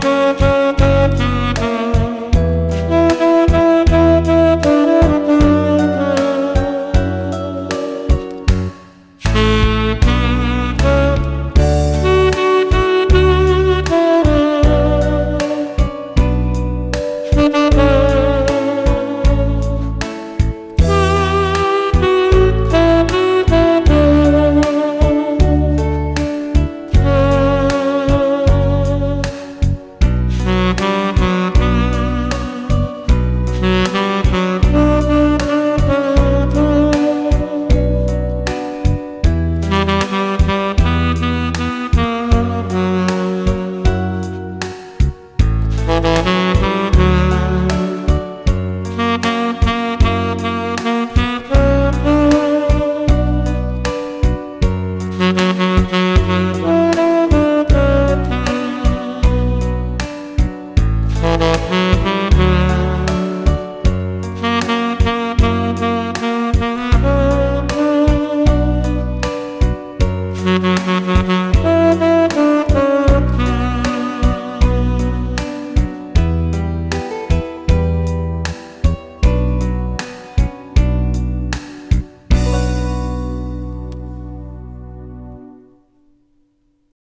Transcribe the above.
Música